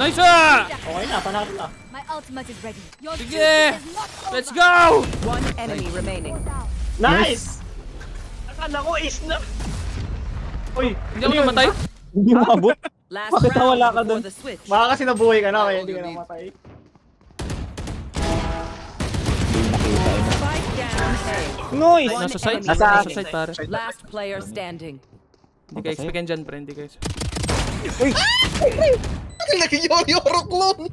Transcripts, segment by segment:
Nice ah! Okay na, panalo na. My ultimate is ready. Your Sige! duty is not over. Let's go! One enemy remaining. Nice! Akala ko ace na. Uy, Hindi ako namatay. Hindi mo abot. Last Bakit round nawala ka switch. baka kasi nabuhay ka na kaya hindi ka namatay. Noise! Nasa side? enemy Nasa- side pare. Last player standing. Hindi ka expect yan dyan pre, hindi ka expect. Nag-yoro clone!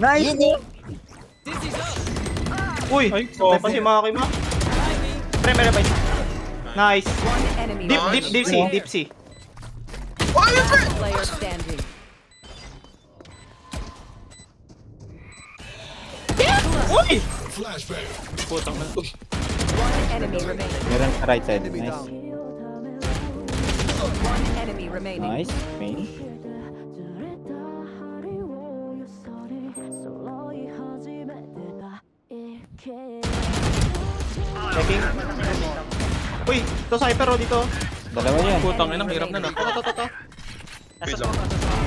Nice! Uy, oh, pa si Maki ma. Pre, meron pa. Nice. Deep, deep, deep C, deep C. Last player standing. Uy! Putang na. One enemy remaining. Meron sa right side. Nice. Enemy remaining. Nice. Main. Checking. Uy, to Cypher oh dito. Dalawa yan. Putang ina, hirap na na. Ito, ito, ito, ito. Lang.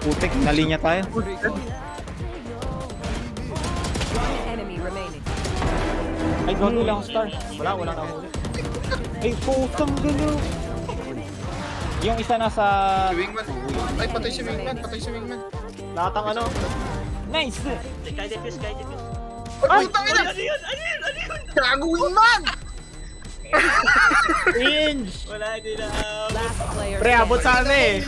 Putik, nalinya tayo. One enemy remaining. Ay, gano'n lang star. Wala, wala na huli. Ay, putang gano'n. Yung isa nasa... Si Wingman. Ay, patay si Wingman. Patay si Wingman. Lahat ang ano. Nice! Ay, putang ina! Ano yun? Ano yun? Ano yun? Gago Wingman! Cringe! Last player Pre, abot sana eh.